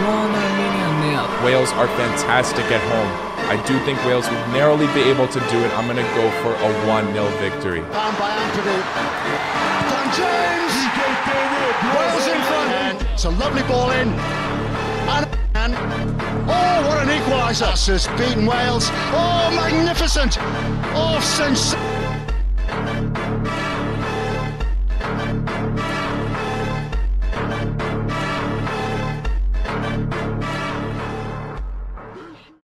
원어민이 않네요. Wales are fantastic at home. I do think Wales would narrowly be able to do it. I'm going to go for a 1 0 victory. Found by Anthony. Dan James! Wales in front. It's a lovely ball in. And, and oh, what an equaliser! Has beaten Wales. Oh, magnificent! Oh, sensational!